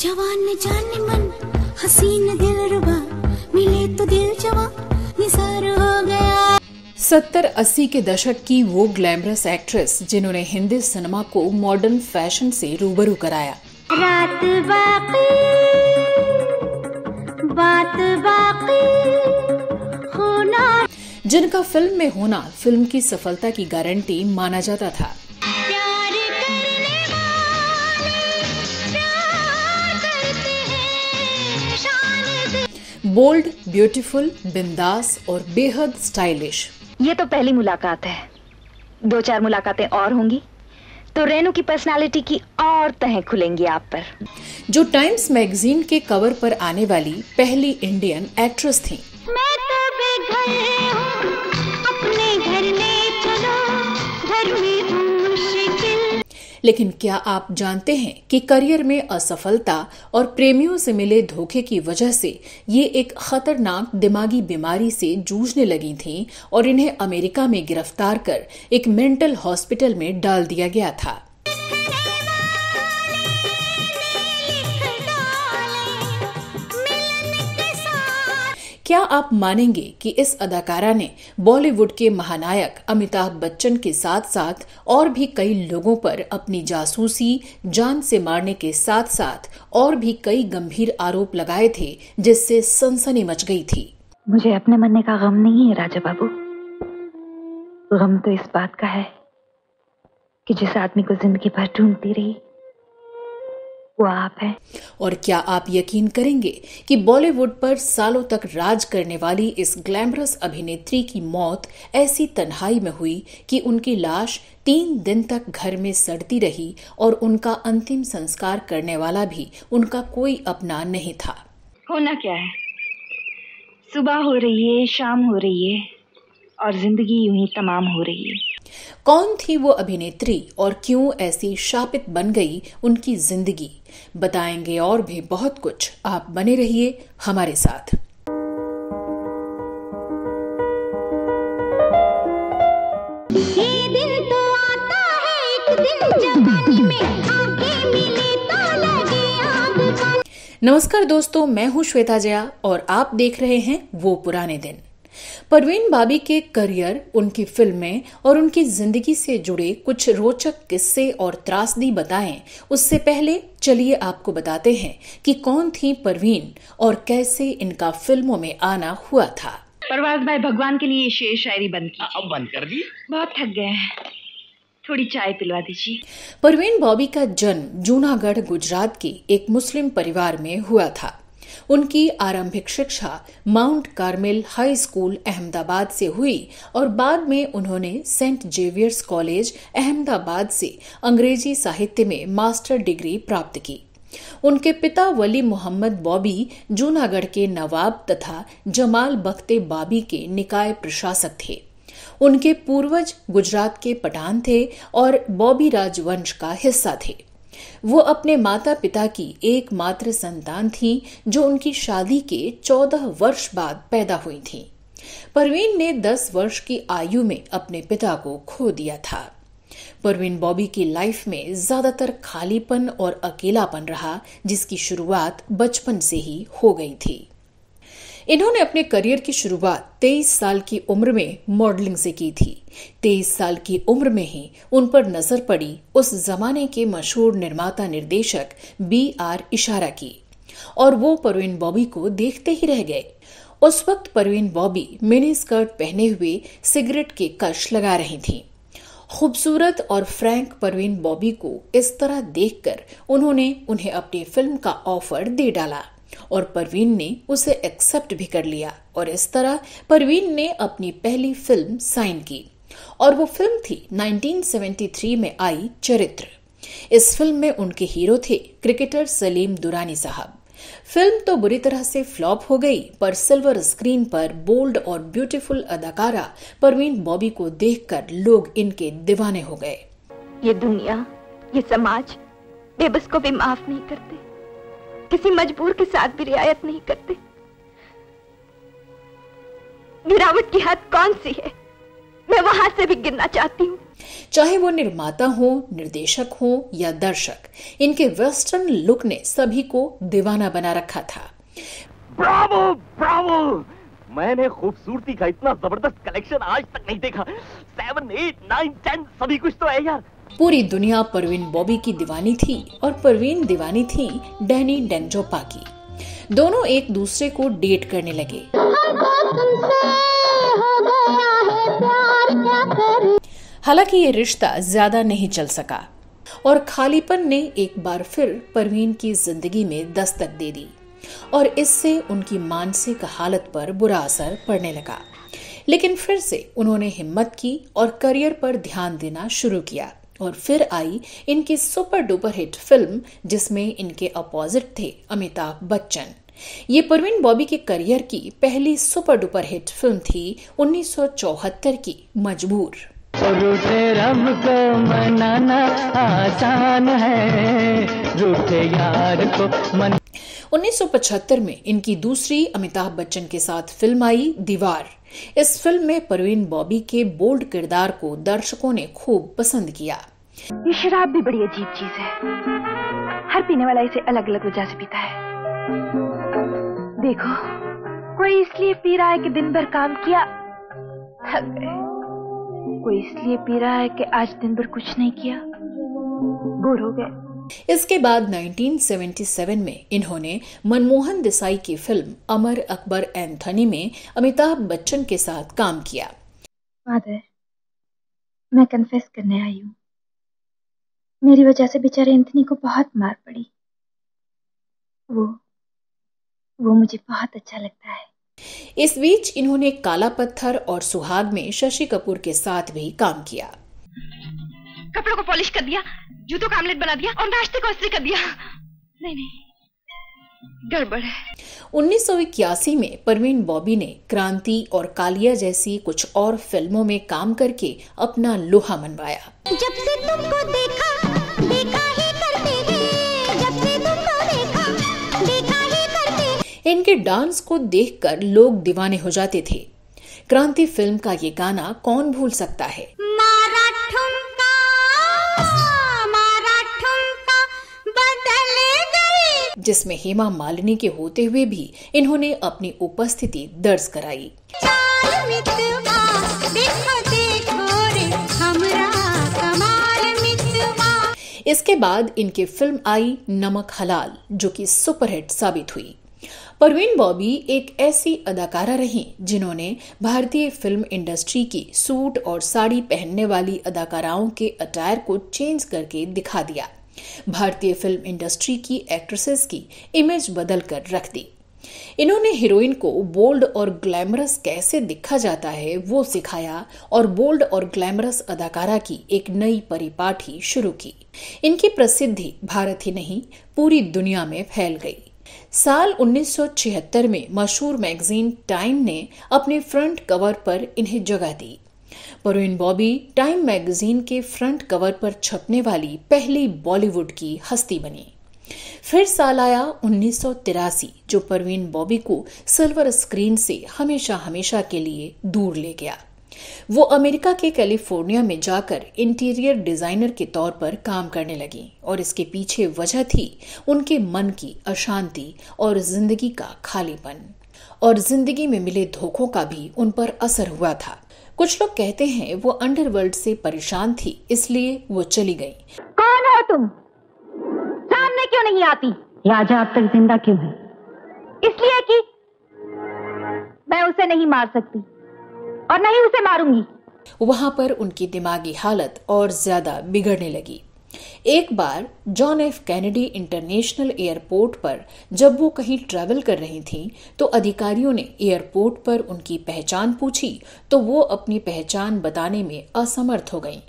जवान जान मन हसीन दिल रुबा। मिले तो दिल जवा निसार हो गया। सत्तर अस्सी के दशक की वो ग्लैमरस एक्ट्रेस जिन्होंने हिंदी सिनेमा को मॉडर्न फ़ैशन से रूबरू कराया। रात बाकी बात बाकी होना। जिनका फ़िल्म में होना फ़िल्म की सफलता की गारंटी माना जाता था। बोल्ड ब्यूटीफुल बिंदास और बेहद स्टाइलिश। ये तो पहली मुलाकात है। दो चार मुलाकातें और होंगी। तो रेनू की पर्सनालिटी की और तहें खुलेंगी आप पर। जो टाइम्स मैगजीन के कवर पर आने वाली पहली इंडियन एक्ट्रेस थी। मैं तो लेकिन क्या आप जानते हैं कि करियर में असफलता और प्रेमियों से मिले धोखे की वजह से ये एक खतरनाक दिमागी बीमारी से जूझने लगी थीं और इन्हें अमेरिका में गिरफ़्तार कर एक मेंटल हॉस्पिटल में डाल दिया गया था। क्या आप मानेंगे कि इस अदाकारा ने बॉलीवुड के महानायक अमिताभ बच्चन के साथ साथ और भी कई लोगों पर अपनी जासूसी, जान से मारने के साथ साथ और भी कई गंभीर आरोप लगाए थे, जिससे सनसनी मच गई थी। मुझे अपने मरने का गम नहीं है, राजा बाबू। गम तो इस बात का है कि जिस आदमी को ज़िंदगी भर ढूंढती रही वो आप है। और क्या आप यकीन करेंगे कि बॉलीवुड पर सालों तक राज करने वाली इस ग्लैमरस अभिनेत्री की मौत ऐसी तन्हाई में हुई कि उनकी लाश तीन दिन तक घर में सड़ती रही और उनका अंतिम संस्कार करने वाला भी उनका कोई अपना नहीं था। होना क्या है? सुबह हो रही है शाम हो रही है और ज़िंदगी यूँ ही तमाम हो रही है। कौन थी वो अभिनेत्री और क्यों ऐसी शापित बन गई उनकी ज़िंदगी? बताएँगे और भी बहुत कुछ। आप बने रहिए हमारे साथ। तो तो नमस्कार दोस्तों मैं हूँ श्वेता जया और आप देख रहे हैं वो पुराने दिन। परवीन बाबी के करियर उनकी फ़िल्में और उनकी ज़िंदगी से जुड़े कुछ रोचक किस्से और त्रासदी बताएँ। उससे पहले चलिए आपको बताते हैं कि कौन थी परवीन और कैसे इनका फ़िल्मों में आना हुआ था। परवाज भाई भगवान के लिए ये शेर शायरी बंद की अब बंद कर दी बहुत थक गए हैं। थोड़ी चाय पिलवा दीजिए। परवीन बॉबी का जन्म जूनागढ़ गुजरात के एक मुस्लिम परिवार में हुआ था। उनकी आरंभिक शिक्षा Mount Carmel high school Ahmedabad से हुई और बाद में उन्होंने सेंट जेवियर्स कॉलेज अहमदाबाद से अंग्रेज़ी साहित्य में मास्टर डिग्री प्राप्त की। उनके पिता वली मोहम्मद बॉबी जूनागढ़ के नवाब तथा जमाल बख्ते बाबी के निकाय प्रशासक थे। उनके पूर्वज गुजरात के पठान थे और बॉबी राजवंश का हिस्सा थे। वो अपने माता पिता की एकमात्र संतान थी, जो उनकी शादी के चौदह वर्ष बाद पैदा हुई थी। परवीन ने दस वर्ष की आयु में अपने पिता को खो दिया था। परवीन बॉबी की लाइफ में ज़्यादातर खालीपन और अकेलापन रहा, जिसकी शुरुआत बचपन से ही हो गई थी। इन्होंने अपने करियर की शुरुआत 23 साल की उम्र में मॉडलिंग से की थी। 23 साल की उम्र में ही उन पर नज़र पड़ी उस जमाने के मशहूर निर्माता निर्देशक बी आर इशारा की। और वो परवीन बॉबी को देखते ही रह गए। उस वक्त परवीन बॉबी मिनी स्कर्ट पहने हुए सिगरेट के कश लगा रही थी। खूबसूरत और फ्रैंक परवीन बॉबी को इस तरह देखकर उन्होंने उन्हें अपनी फ़िल्म का ऑफ़र दे डाला। और परवीन ने उसे एक्सेप्ट भी कर लिया और इस तरह परवीन ने अपनी पहली फ़िल्म साइन की। और वो फ़िल्म थी 1973 में आई चरित्र। इस फ़िल्म में उनके हीरो थे क्रिकेटर सलीम दुरानी साहब। फ़िल्म तो बुरी तरह से फ्लॉप हो गई, पर सिल्वर स्क्रीन पर बोल्ड और ब्यूटीफुल अदाकारा परवीन बॉबी को देखकर लोग इनके दीवाने हो गए। ये दुनिया, ये समाज बेबस को भी माफ़ नहीं करते। किसी मजबूर के साथ भी रियायत नहीं करते। गिरावट की हद कौन सी है? मैं वहाँ से भी गिरना चाहती हूँ। चाहे वो निर्माता हो निर्देशक हो या दर्शक इनके वेस्टर्न लुक ने सभी को दीवाना बना रखा था। Bravo bravo! मैंने खूबसूरती का इतना ज़बरदस्त कलेक्शन आज तक नहीं देखा। सेवन एट नाइन टेन सभी कुछ तो है यार। पूरी दुनिया परवीन बॉबी की दीवानी थी और परवीन दीवानी थी डैनी डेंजोपा की। दोनों एक दूसरे को डेट करने लगे। हालाँकि ये रिश्ता ज़्यादा नहीं चल सका और खालीपन ने एक बार फिर परवीन की ज़िंदगी में दस्तक दे दी और इससे उनकी मानसिक हालत पर बुरा असर पड़ने लगा। लेकिन फिर से उन्होंने हिम्मत की और करियर पर ध्यान देना शुरू किया। और फिर आई इनकी सुपर डुपर हिट फ़िल्म, जिसमें इनके अपोजिट थे अमिताभ बच्चन। ये परवीन बॉबी के करियर की पहली सुपर डुपर हिट फ़िल्म थी 1974 की, मजबूर। रूठे रब को मनाना आसान है रूठे यार को मन 1975 में इनकी दूसरी अमिताभ बच्चन के साथ फ़िल्म आई दीवार। इस फ़िल्म में परवीन बॉबी के बोल्ड किरदार को दर्शकों ने खूब पसंद किया। ये शराब भी बड़ी अजीब चीज़ है। हर पीने वाला इसे अलग अलग वजह से पीता है। देखो, कोई इसलिए पी रहा है कि दिन भर काम किया? थक गए कोई इसलिए पी रहा है कि आज दिन भर कुछ नहीं किया? बोर हो गए। इसके बाद 1977 में इन्होंने मनमोहन देसाई की फ़िल्म अमर अकबर एंथनी में अमिताभ बच्चन के साथ काम किया। फादर मैं कन्फेस करने आई हूँ। मेरी वजह से बेचारे एंथनी को बहुत मार पड़ी। वो वो मुझे बहुत अच्छा लगता है। इस बीच इन्होंने काला पत्थर और सुहाग में शशि कपूर के साथ भी काम किया। कपड़ों को पॉलिश कर दिया। जूतों का आमलेट बना दिया और नाश्ते को अस्त्री कर दिया। नहीं नहीं। गड़बड़ है। 1981 में परवीन बॉबी ने क्रांति और कालिया जैसी कुछ और फ़िल्मों में काम करके अपना लोहा मनवाया। जब से तुमको देखा देखा ही करते हैं। जब से तुमको देखा देखा ही करते इनके डांस को देखकर लोग दीवाने हो जाते थे। क्रांति फ़िल्म का ये गाना कौन भूल सकता है? मारा मारा जिसमें हेमा मालिनी के होते हुए भी इन्होंने अपनी उपस्थिति दर्ज कराई। इसके बाद इनकी फ़िल्म आई नमक हलाल जो कि सुपरहिट साबित हुई। परवीन बॉबी एक ऐसी अदाकारा रही जिन्होंने भारतीय फ़िल्म इंडस्ट्री की सूट और साड़ी पहनने वाली अदाकाराओं के अटायर को चेंज करके दिखा दिया। भारतीय फ़िल्म इंडस्ट्री की एक्ट्रेसेस की इमेज बदल कर रख दी। इन्होंने हीरोइन को बोल्ड और ग्लैमरस कैसे दिखा जाता है वो सिखाया और बोल्ड और ग्लैमरस अदाकारा की एक नई परिपाठी शुरू की। इनकी प्रसिद्धि भारत ही नहीं, पूरी दुनिया में फैल गई। साल 1976 में मशहूर मैगजीन टाइम ने अपने फ्रंट कवर पर इन्हें जगह दी। परवीन बॉबी टाइम मैगजीन के फ्रंट कवर पर छपने वाली पहली बॉलीवुड की हस्ती बनी। फिर साल आया 1983 जो परवीन बॉबी को सिल्वर स्क्रीन से हमेशा हमेशा के लिए दूर ले गया। वो अमेरिका के कैलिफ़ोर्निया में जाकर इंटीरियर डिज़ाइनर के तौर पर काम करने लगी और इसके पीछे वजह थी उनके मन की अशांति और ज़िंदगी का खालीपन। और ज़िंदगी में मिले धोखों का भी उन पर असर हुआ था। कुछ लोग कहते हैं वो अंडरवर्ल्ड से परेशान थी इसलिए वो चली गई। कौन हो तुम? सामने क्यों नहीं आती? राजा अब तक ज़िंदा क्यों है? इसलिए कि मैं उसे नहीं मार सकती और नहीं उसे मारूँगी। वहाँ पर उनकी दिमागी हालत और ज़्यादा बिगड़ने लगी। एक बार John F Kennedy international airport पर जब वो कहीं ट्रैवल कर रही थीं तो अधिकारियों ने एयरपोर्ट पर उनकी पहचान पूछी तो वो अपनी पहचान बताने में असमर्थ हो गईं।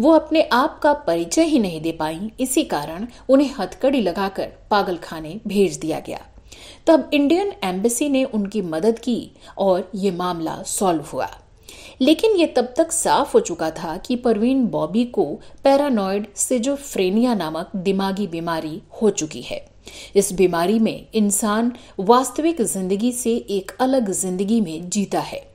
वो अपने आप का परिचय ही नहीं दे पाई, इसी कारण उन्हें हथकड़ी लगाकर पागलखाने भेज दिया गया। तब इंडियन एम्बेसी ने उनकी मदद की और ये मामला सॉल्व हुआ। लेकिन ये तब तक साफ़ हो चुका था कि परवीन बॉबी को पैरानॉइड सिजोफ्रेनिया नामक दिमागी बीमारी हो चुकी है। इस बीमारी में इंसान वास्तविक ज़िंदगी से एक अलग ज़िंदगी में जीता है।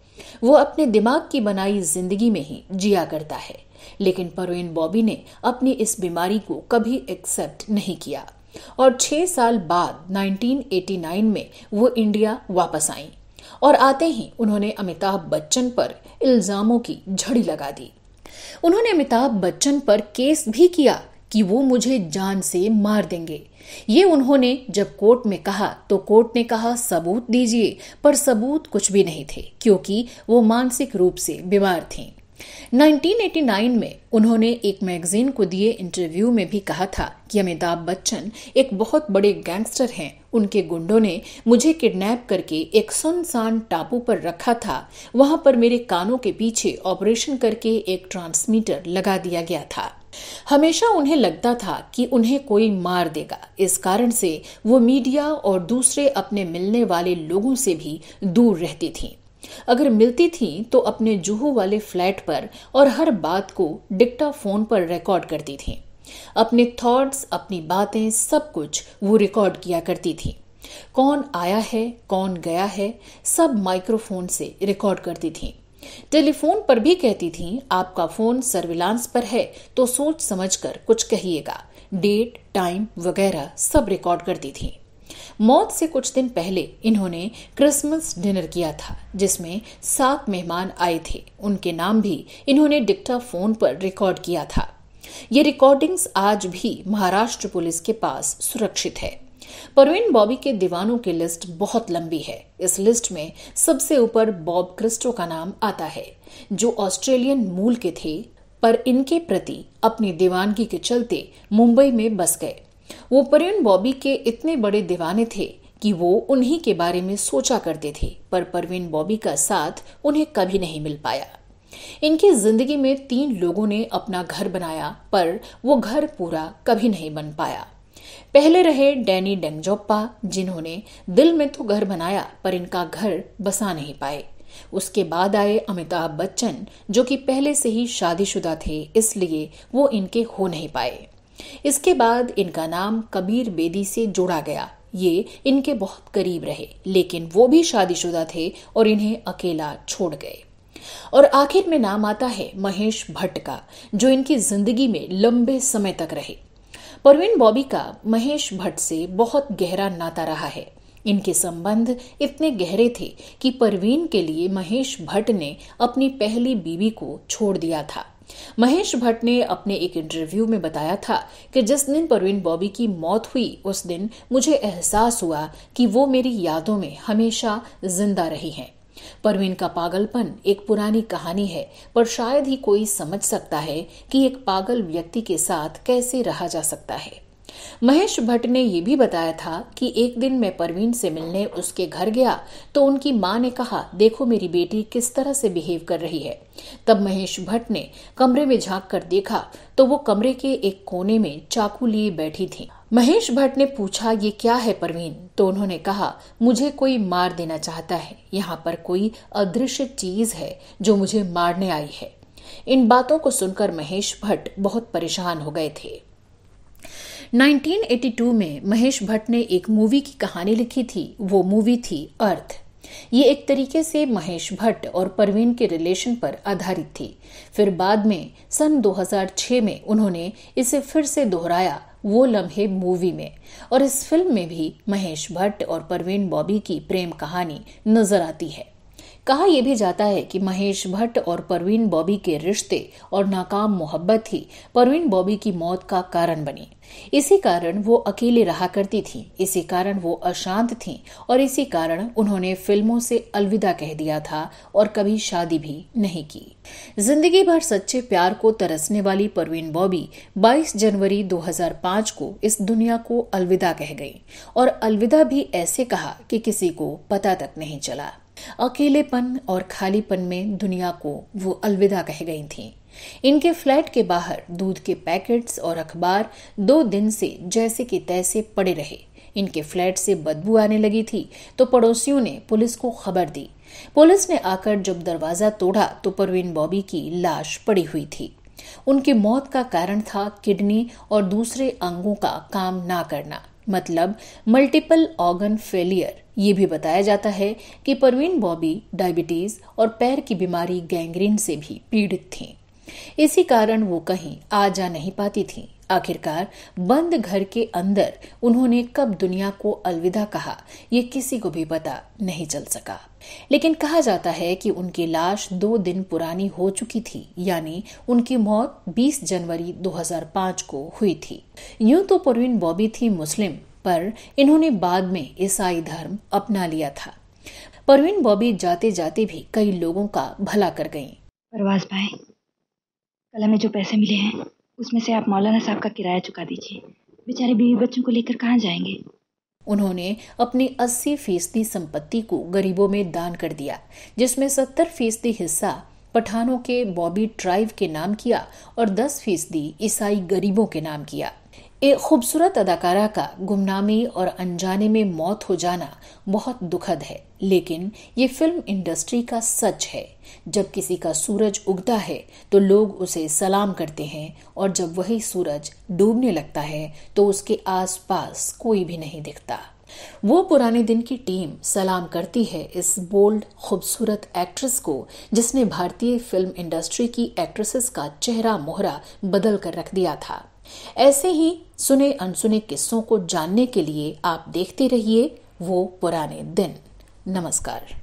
वो अपने दिमाग की बनाई ज़िंदगी में ही जिया करता है। लेकिन परवीन बॉबी ने अपनी इस बीमारी को कभी एक्सेप्ट नहीं किया। और छह साल बाद 1989 में वो इंडिया वापस आई। और आते ही उन्होंने अमिताभ बच्चन पर इल्जामों की झड़ी लगा दी। उन्होंने अमिताभ बच्चन पर केस भी किया कि वो मुझे जान से मार देंगे। ये उन्होंने जब कोर्ट में कहा तो कोर्ट ने कहा, सबूत दीजिए, पर सबूत कुछ भी नहीं थे, क्योंकि वो मानसिक रूप से बीमार थीं। 1989 में उन्होंने एक मैगजीन को दिए इंटरव्यू में भी कहा था कि अमिताभ बच्चन एक बहुत बड़े गैंगस्टर हैं। उनके गुंडों ने मुझे किडनैप करके एक सुनसान टापू पर रखा था। वहाँ पर मेरे कानों के पीछे ऑपरेशन करके एक ट्रांसमीटर लगा दिया गया था। हमेशा उन्हें लगता था कि उन्हें कोई मार देगा। इस कारण से वो मीडिया और दूसरे अपने मिलने वाले लोगों से भी दूर रहती थीं। अगर मिलती थी तो अपने जुहू वाले फ्लैट पर और हर बात को डिक्टा फ़ोन पर रिकॉर्ड करती थी। अपने थॉट्स अपनी बातें, सब कुछ वो रिकॉर्ड किया करती थी। कौन आया है, कौन गया है, सब माइक्रोफोन से रिकॉर्ड करती थी। टेलीफोन पर भी कहती थी, आपका फ़ोन सर्विलांस पर है तो सोच समझकर कुछ कहिएगा। डेट टाइम वगैरह सब रिकॉर्ड करती थी। मौत से कुछ दिन पहले इन्होंने क्रिसमस डिनर किया था, जिसमें सात मेहमान आए थे। उनके नाम भी इन्होंने डिक्टा फ़ोन पर रिकॉर्ड किया था। ये रिकॉर्डिंग्स आज भी महाराष्ट्र पुलिस के पास सुरक्षित है। परवीन बॉबी के दीवानों की लिस्ट बहुत लंबी है। इस लिस्ट में सबसे ऊपर बॉब क्रिस्टो का नाम आता है, जो ऑस्ट्रेलियन मूल के थे, पर इनके प्रति अपनी दीवानगी के चलते मुंबई में बस गए। वो परवीन बॉबी के इतने बड़े दीवाने थे कि वो उन्हीं के बारे में सोचा करते थे, पर परवीन बॉबी का साथ उन्हें कभी नहीं मिल पाया। इनकी ज़िंदगी में तीन लोगों ने अपना घर बनाया, पर वो घर पूरा कभी नहीं बन पाया। पहले रहे डैनी डेंगजोप्पा, जिन्होंने दिल में तो घर बनाया, पर इनका घर बसा नहीं पाए। उसके बाद आए अमिताभ बच्चन, जो कि पहले से ही शादीशुदा थे, इसलिए वो इनके हो नहीं पाए। इसके बाद इनका नाम कबीर बेदी से जोड़ा गया। ये इनके बहुत करीब रहे, लेकिन वो भी शादीशुदा थे और इन्हें अकेला छोड़ गए। और आखिर में नाम आता है महेश भट्ट का, जो इनकी ज़िंदगी में लंबे समय तक रहे। परवीन बॉबी का महेश भट्ट से बहुत गहरा नाता रहा है। इनके संबंध इतने गहरे थे कि परवीन के लिए महेश भट्ट ने अपनी पहली बीवी को छोड़ दिया था। महेश भट्ट ने अपने एक इंटरव्यू में बताया था कि जिस दिन परवीन बॉबी की मौत हुई, उस दिन मुझे एहसास हुआ कि वो मेरी यादों में हमेशा ज़िंदा रही हैं। परवीन का पागलपन एक पुरानी कहानी है, पर शायद ही कोई समझ सकता है कि एक पागल व्यक्ति के साथ कैसे रहा जा सकता है। महेश भट्ट ने यह भी बताया था कि एक दिन मैं परवीन से मिलने उसके घर गया तो उनकी माँ ने कहा, देखो मेरी बेटी किस तरह से बिहेव कर रही है। तब महेश भट्ट ने कमरे में झाँक कर देखा तो वो कमरे के एक कोने में चाकू लिए बैठी थी। महेश भट्ट ने पूछा, ये क्या है परवीन? तो उन्होंने कहा, मुझे कोई मार देना चाहता है। यहाँ पर कोई अदृश्य चीज़ है जो मुझे मारने आई है। इन बातों को सुनकर महेश भट्ट बहुत परेशान हो गए थे। 1982 में महेश भट्ट ने एक मूवी की कहानी लिखी थी। वो मूवी थी अर्थ। ये एक तरीके से महेश भट्ट और परवीन के रिलेशन पर आधारित थी। फिर बाद में, सन 2006 में उन्होंने इसे फिर से दोहराया वो लम्हे मूवी में। और इस फ़िल्म में भी महेश भट्ट और परवीन बॉबी की प्रेम कहानी नज़र आती है। कहा यह भी जाता है कि महेश भट्ट और परवीन बॉबी के रिश्ते और नाकाम मोहब्बत ही परवीन बॉबी की मौत का कारण बनी। इसी कारण वो अकेले रहा करती थी, इसी कारण वो अशांत थी और इसी कारण उन्होंने फ़िल्मों से अलविदा कह दिया था और कभी शादी भी नहीं की। ज़िंदगी भर सच्चे प्यार को तरसने वाली परवीन बॉबी 22 जनवरी 2005 को इस दुनिया को अलविदा कह गई और अलविदा भी ऐसे कहा कि किसी को पता तक नहीं चला। अकेलेपन और खालीपन में दुनिया को वो अलविदा कह गई थी। इनके फ्लैट के बाहर दूध के पैकेट्स और अखबार दो दिन से जैसे कि तैसे पड़े रहे। इनके फ्लैट से बदबू आने लगी थी तो पड़ोसियों ने पुलिस को खबर दी। पुलिस ने आकर जब दरवाज़ा तोड़ा तो परवीन बॉबी की लाश पड़ी हुई थी। उनकी मौत का कारण था किडनी और दूसरे अंगों का काम ना करना। मतलब मल्टीपल ऑर्गन फेलियर ये भी बताया जाता है कि परवीन बॉबी डायबिटीज़ और पैर की बीमारी गैंग्रीन से भी पीड़ित थी। इसी कारण वो कहीं आ जा नहीं पाती थीं। आखिरकार, बंद घर के अंदर उन्होंने कब दुनिया को अलविदा कहा, ये किसी को भी पता नहीं चल सका। लेकिन कहा जाता है कि उनकी लाश दो दिन पुरानी हो चुकी थी, यानी उनकी मौत 20 जनवरी 2005 को हुई थी। यूँ तो परवीन बॉबी थी मुस्लिम, पर इन्होंने बाद में ईसाई धर्म अपना लिया था। परवीन बॉबी जाते जाते भी कई लोगों का भला कर गईं। परवाज भाई कल हमें जो पैसे मिले हैं उसमें से आप मौलाना साहब का किराया चुका दीजिए। बेचारे बीवी बच्चों को लेकर कहाँ जाएँगे? उन्होंने अपनी 80 फ़ीसदी संपत्ति को गरीबों में दान कर दिया, जिसमें 70 फ़ीसदी हिस्सा पठानों के बॉबी ट्राइव के नाम किया और 10 फ़ीसदी ईसाई गरीबों के नाम किया। एक खूबसूरत अदाकारा का गुमनामी और अनजाने में मौत हो जाना बहुत दुखद है। लेकिन ये फ़िल्म इंडस्ट्री का सच है। जब किसी का सूरज उगता है तो लोग उसे सलाम करते हैं और जब वही सूरज डूबने लगता है तो उसके आसपास कोई भी नहीं दिखता। वो पुराने दिन की टीम सलाम करती है इस बोल्ड, खूबसूरत एक्ट्रेस को, जिसने भारतीय फ़िल्म इंडस्ट्री की एक्ट्रेसेस का चेहरा मोहरा बदल कर रख दिया था। ऐसे ही सुने अनसुने किस्सों को जानने के लिए आप देखते रहिए वो पुराने दिन। नमस्कार।